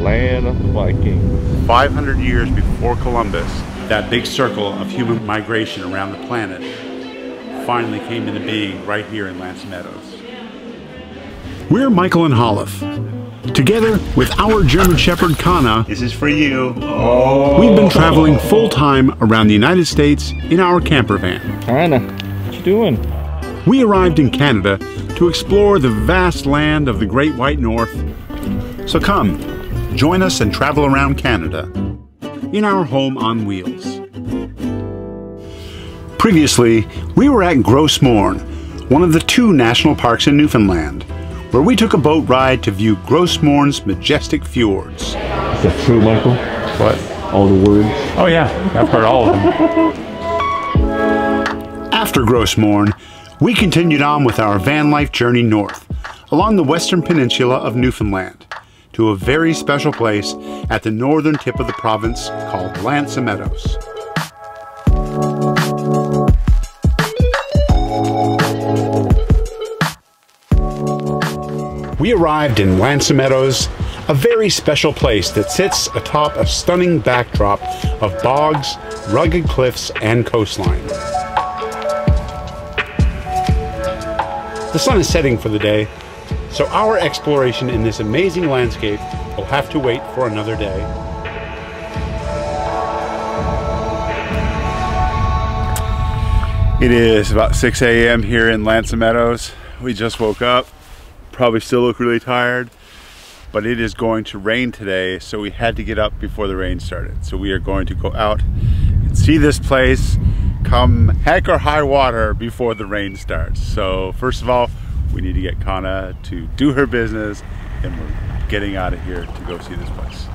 Land of the Vikings. 500 years before Columbus, that big circle of human migration around the planet finally came into being right here in L'Anse Meadows. We're Michael and Halef. Together with our German Shepherd Kana, This is for you. we've been traveling full time around the United States in our camper van. Kana, what you doing? We arrived in Canada to explore the vast land of the Great White North. So come, join us and travel around Canada in our home on wheels. Previously, we were at Gros Morne, one of the two national parks in Newfoundland, where we took a boat ride to view Gros Morne's majestic fjords. Is that true, Michael? What? All the words? Oh yeah, I've heard all of them. After Gros Morne, we continued on with our van life journey north, along the western peninsula of Newfoundland, to a very special place at the northern tip of the province called L'Anse Meadows. We arrived in L'Anse Meadows, a very special place that sits atop a stunning backdrop of bogs, rugged cliffs, and coastline. The sun is setting for the day, so our exploration in this amazing landscape will have to wait for another day. It is about 6 a.m. here in L'Anse Meadows. We just woke up, probably still look really tired, but it is going to rain today, so we had to get up before the rain started. So we are going to go out and see this place come heck or high water before the rain starts. So first of all, we need to get Kana to do her business and we're getting out of here to go see this place.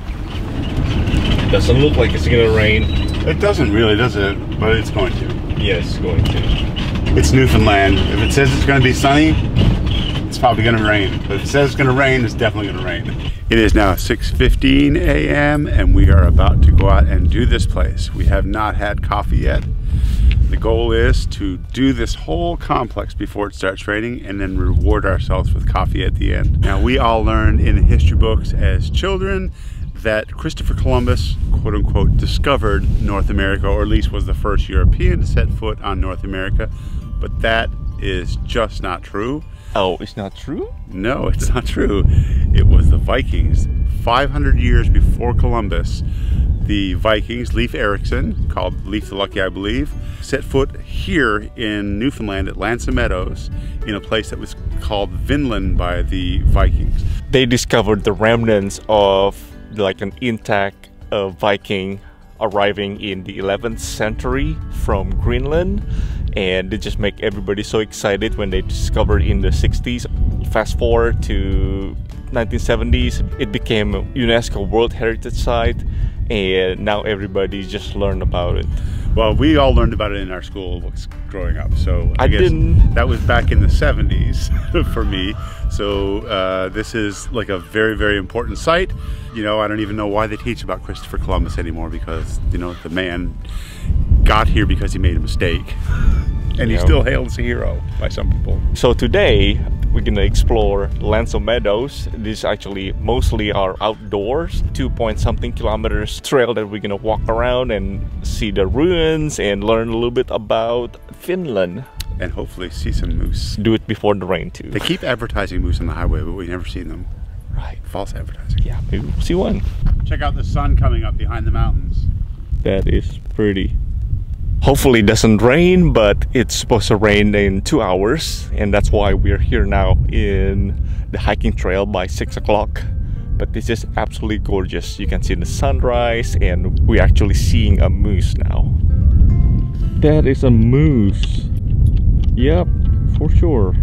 It doesn't look like it's gonna rain. It doesn't really, does it? But it's going to. Yes, going to. It's Newfoundland. If it says it's going to be sunny, it's probably going to rain. But if it says it's going to rain, it's definitely going to rain. It is now 6.15 a.m. and we are about to go out and do this place. We have not had coffee yet. The goal is to do this whole complex before it starts raining and then reward ourselves with coffee at the end. Now we all learned in history books as children that Christopher Columbus, quote unquote, discovered North America, or at least was the first European to set foot on North America. But that is just not true. Oh, it's not true? No, it's not true. It was the Vikings. 500 years before Columbus, the Vikings, Leif Erikson, called Leif the Lucky, I believe, set foot here in Newfoundland at L'Anse Meadows in a place that was called Vinland by the Vikings. They discovered the remnants of like an intact uh, Viking arriving in the 11th century from Greenland and it just make everybody so excited when they discovered in the 60s fast forward to 1970s it became UNESCO World Heritage Site and now everybody just learned about it Well, we all learned about it in our school books growing up. So I guess didn't. That was back in the 70s for me. So uh, this is like a very, very important site. You know, I don't even know why they teach about Christopher Columbus anymore because, you know, the man got here because he made a mistake. And he's Yeah. still hailed as a hero by some people. So today we're gonna explore L'Anse aux Meadows. This actually mostly our outdoors, two point something kilometers trail that we're gonna walk around and see the ruins and learn a little bit about Vinland. And hopefully see some moose. Do it before the rain too. They keep advertising moose on the highway, but we've never seen them. Right. False advertising. Yeah, maybe we'll see one. Check out the sun coming up behind the mountains. That is pretty. Hopefully it doesn't rain, but it's supposed to rain in two hours, and that's why we're here now in the hiking trail by six o'clock. But this is absolutely gorgeous. You can see the sunrise, and we're actually seeing a moose now. That is a moose. Yep, for sure.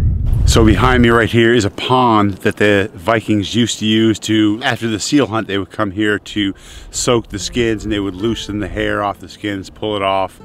So behind me right here is a pond that the Vikings used to use to, after the seal hunt, they would come here to soak the skins and they would loosen the hair off the skins, pull it off,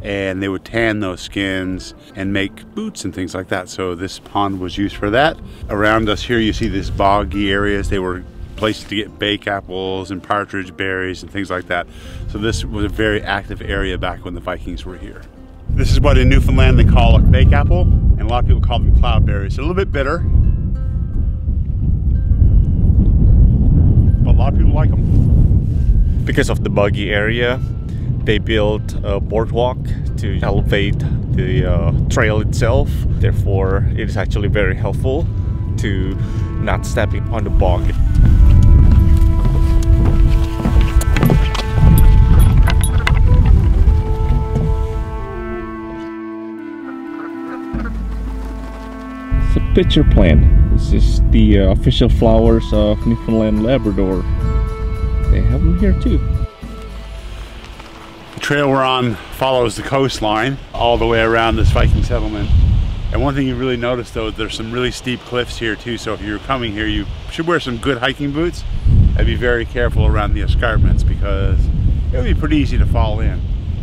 and they would tan those skins and make boots and things like that. So this pond was used for that. Around us here you see these boggy areas. They were places to get bake apples and partridge berries and things like that. So this was a very active area back when the Vikings were here. This is what in Newfoundland they call a bake apple, and a lot of people call them cloudberries. They're a little bit bitter, but a lot of people like them. Because of the buggy area, they built a boardwalk to elevate the uh, trail itself. Therefore, it is actually very helpful to not stepping on the bog. Pitcher plant. This is the uh, official flowers of Newfoundland Labrador. They have them here too. The trail we're on follows the coastline all the way around this Viking settlement. And one thing you really notice though, there's some really steep cliffs here too. So if you're coming here, you should wear some good hiking boots and be very careful around the escarpments because it would be pretty easy to fall in.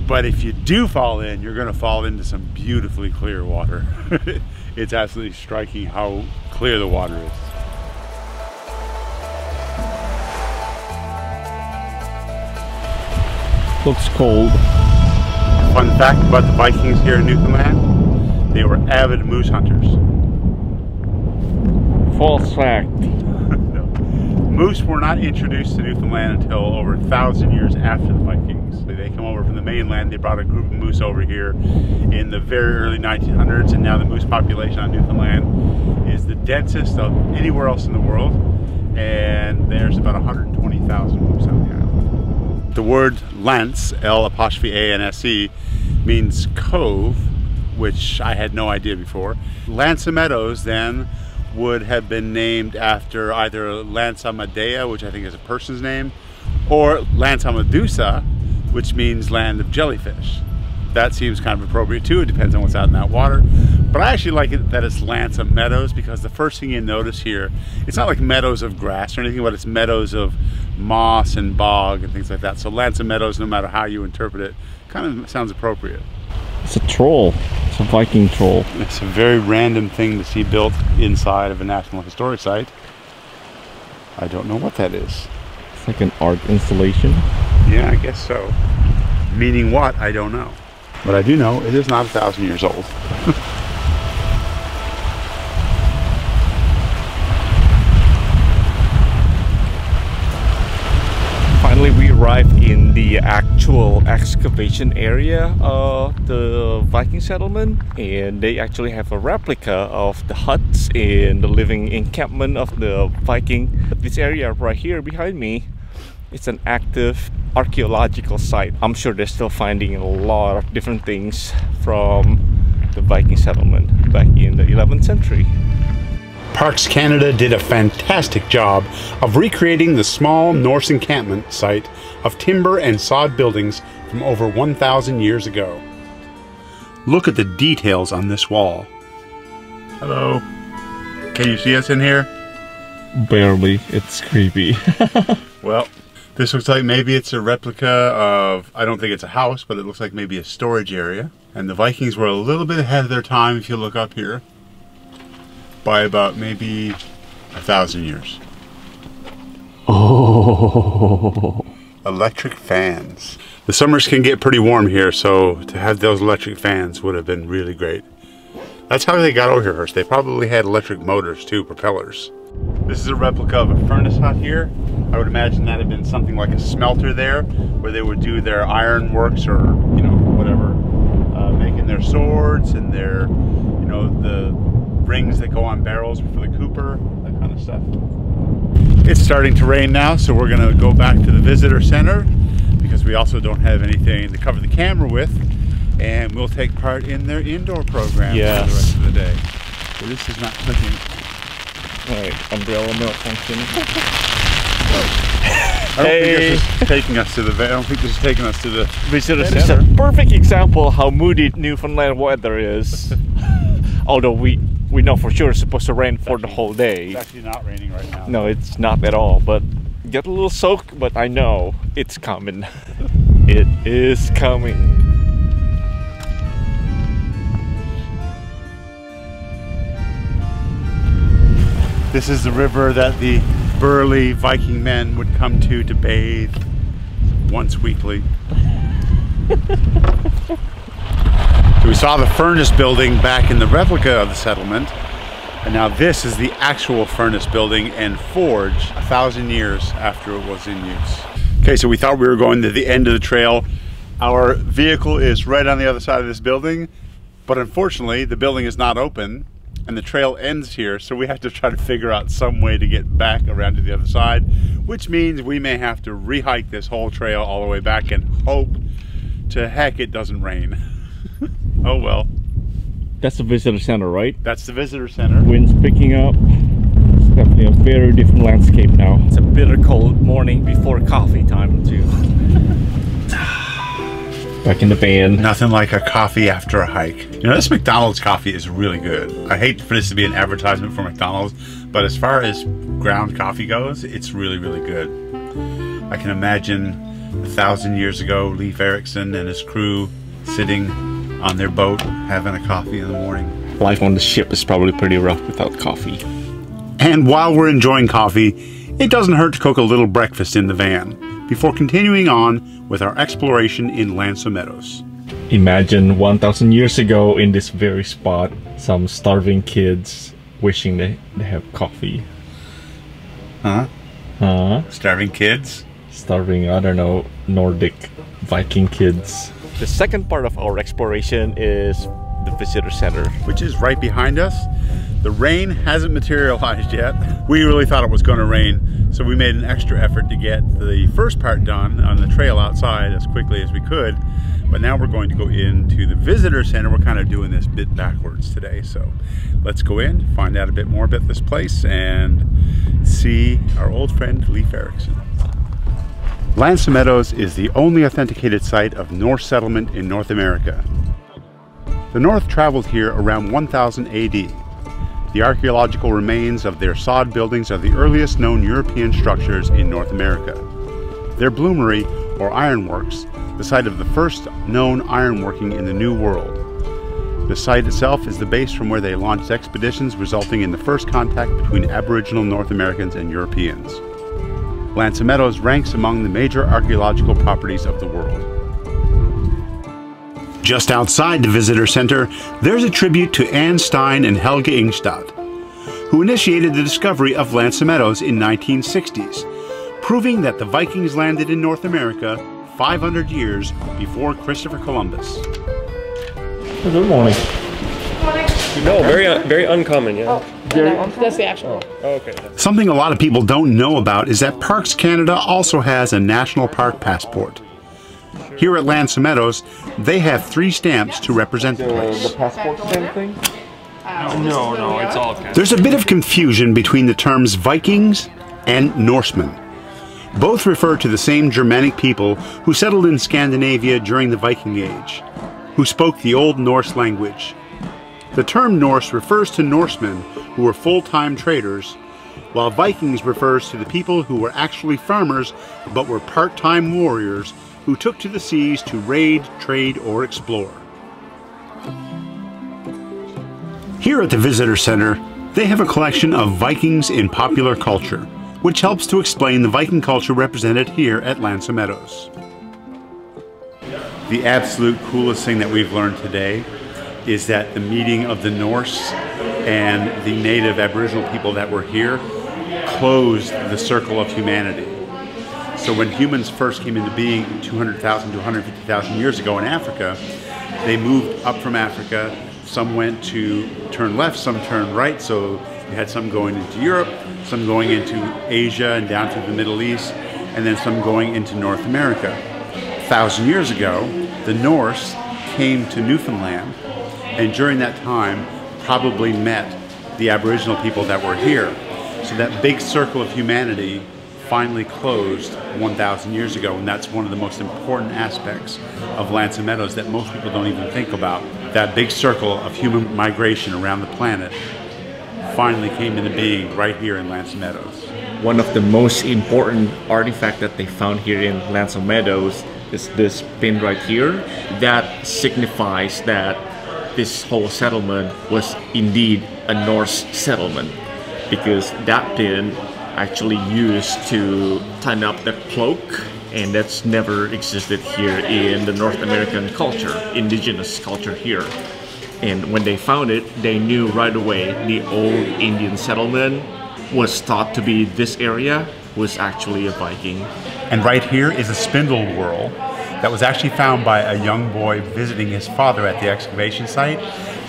But if you do fall in, you're gonna fall into some beautifully clear water. it's absolutely striking how clear the water is. Looks cold. Fun fact about the Vikings here in Newfoundland, they were avid moose hunters. False fact. Moose were not introduced to Newfoundland until over a thousand years after the Vikings. They come over from the mainland, they brought a group of moose over here in the very early 1900s, and now the moose population on Newfoundland is the densest of anywhere else in the world, and there's about 120,000 moose on the island. The word Lance, L apostrophe A N S E, means cove, which I had no idea before. L'Anse aux Meadows then would have been named after either Lansa Medea, which I think is a person's name, or Lansa Medusa, which means land of jellyfish. That seems kind of appropriate too. It depends on what's out in that water. But I actually like it that it's L'Anse aux Meadows because the first thing you notice here, it's not like meadows of grass or anything, but it's meadows of moss and bog and things like that. So L'Anse aux Meadows, no matter how you interpret it, kind of sounds appropriate. It's a troll. It's a Viking troll. It's a very random thing to see built inside of a National Historic Site. I don't know what that is. It's like an art installation. Yeah, I guess so. Meaning what, I don't know. But I do know it is not a thousand years old. Finally, we arrived in the actual excavation area of the Viking settlement, and they actually have a replica of the huts and the living encampment of the Viking. This area right here behind me, it's an active archaeological site. I'm sure they're still finding a lot of different things from the Viking settlement back in the 11th century. Parks Canada did a fantastic job of recreating the small Norse encampment site of timber and sod buildings from over 1,000 years ago. Look at the details on this wall. Hello. Can you see us in here? Barely, it's creepy. Well, this looks like maybe it's a replica of, I don't think it's a house, but it looks like maybe a storage area. And the Vikings were a little bit ahead of their time if you look up here. By about maybe a thousand years. oh. Electric fans. The summers can get pretty warm here, so to have those electric fans would have been really great. That's how they got over here first. They probably had electric motors too, propellers. This is a replica of a furnace hut here. I would imagine that had been something like a smelter there, where they would do their iron works or, you know, whatever, uh, making their swords and their, you know, the rings that go on barrels for the cooper, that kind of stuff. It's starting to rain now, so we're gonna go back to the visitor center because we also don't have anything to cover the camera with, and we'll take part in their indoor program for the rest of the day. So this is not clicking. Umbrella malfunction. I don't Hey. think this is taking us to the. I don't think this is taking us to the visitor center. a perfect example how moody Newfoundland weather is. Although we we know for sure it's supposed to rain for the whole day. It's actually not raining right now. No, it's not at all. But get a little soaked, but I know it's coming. it is coming. This is the river that the burly Viking men would come to to bathe once weekly. we saw the furnace building back in the replica of the settlement, And now this is the actual furnace building and forge a thousand years after it was in use. Okay, so we thought we were going to the end of the trail. Our vehicle is right on the other side of this building, but unfortunately the building is not open and the trail ends here, so we have to try to figure out some way to get back around to the other side, which means we may have to re-hike this whole trail all the way back and hope to heck it doesn't rain. oh well. That's the visitor center, right? That's the visitor center. Wind's picking up. It's definitely a very different landscape now. It's a bitter cold morning before coffee time too. Back in the van. Nothing like a coffee after a hike. You know, this McDonald's coffee is really good. I hate for this to be an advertisement for McDonald's, but as far as ground coffee goes, it's really, really good. I can imagine a thousand years ago, Leif Erikson and his crew sitting on their boat having a coffee in the morning. Life on the ship is probably pretty rough without coffee. And while we're enjoying coffee, it doesn't hurt to cook a little breakfast in the van before continuing on with our exploration in L'Anse aux Meadows. Imagine 1,000 years ago in this very spot, some starving kids wishing they, they have coffee. Huh? Huh? Starving kids? Starving, I don't know, Nordic Viking kids. The second part of our exploration is the visitor center, which is right behind us. The rain hasn't materialized yet. We really thought it was going to rain, so we made an extra effort to get the first part done on the trail outside as quickly as we could. But now we're going to go into the visitor center. We're kind of doing this bit backwards today. So let's go in, find out a bit more about this place and see our old friend Leif Erikson. L'Anse aux Meadows is the only authenticated site of Norse settlement in North America. The North traveled here around 1000 AD. The archaeological remains of their sod buildings are the earliest known European structures in North America. Their bloomery, or ironworks, the site of the first known ironworking in the New World. The site itself is the base from where they launched expeditions resulting in the first contact between Aboriginal North Americans and Europeans. L'Anse aux Meadows ranks among the major archaeological properties of the world. Just outside the visitor center, there's a tribute to Anne Stine and Helge Ingstad, who initiated the discovery of L'Anse aux Meadows in 1960s, proving that the Vikings landed in North America 500 years before Christopher Columbus. Good morning. No, very un- very uncommon, yeah. Oh, that That's the actual. Oh, okay. Something a lot of people don't know about is that Parks Canada also has a national park passport. Here at L'Anse aux Meadows, they have three stamps to represent the place. The passport stamp thing? No, no, it's all kind There's a bit of confusion between the terms Vikings and Norsemen. Both refer to the same Germanic people who settled in Scandinavia during the Viking Age, who spoke the Old Norse language. The term Norse refers to Norsemen who were full-time traders, while Vikings refers to the people who were actually farmers but were part-time warriors who took to the seas to raid, trade, or explore. Here at the Visitor Center, they have a collection of Vikings in popular culture, which helps to explain the Viking culture represented here at L'Anse aux Meadows. The absolute coolest thing that we've learned today is that the meeting of the Norse and the native Aboriginal people that were here closed the circle of humanity. So when humans first came into being 200,000 to 150,000 years ago in Africa, they moved up from Africa. Some went to turn left, some turned right. So you had some going into Europe, some going into Asia and down to the Middle East, and then some going into North America. A thousand years ago, the Norse came to Newfoundland, and during that time, probably met the Aboriginal people that were here. So that big circle of humanity finally closed 1,000 years ago, and that's one of the most important aspects of L'Anse aux Meadows that most people don't even think about. That big circle of human migration around the planet finally came into being right here in L'Anse aux Meadows. One of the most important artifact that they found here in L'Anse aux Meadows is this pin right here. That signifies that this whole settlement was indeed a Norse settlement because that pin actually used to tie up the cloak and that's never existed here in the North American culture, indigenous culture here. And when they found it, they knew right away the old Indian settlement was thought to be this area was actually a Viking. And right here is a spindle whorl that was actually found by a young boy visiting his father at the excavation site.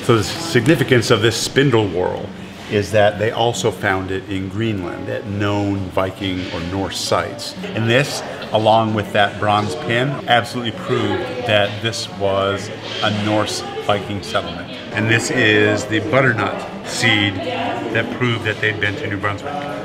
So the significance of this spindle whorl is that they also found it in Greenland at known Viking or Norse sites. And this, along with that bronze pin, absolutely proved that this was a Norse Viking settlement. And this is the butternut seed that proved that they'd been to New Brunswick.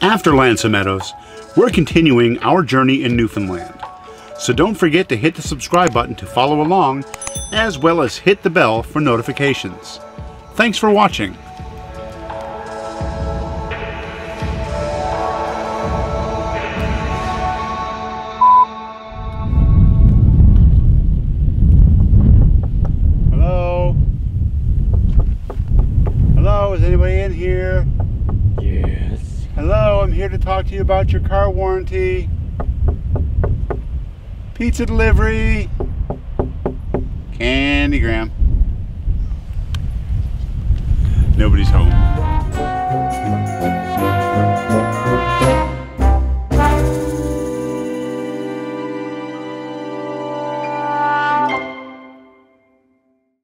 After L'Anse aux Meadows, we're continuing our journey in Newfoundland. So don't forget to hit the subscribe button to follow along, as well as hit the bell for notifications. Thanks for watching. Hello? Hello, is anybody in here? Yes. Hello, I'm here to talk to you about your car warranty. Pizza delivery. Candygram. Nobody's home.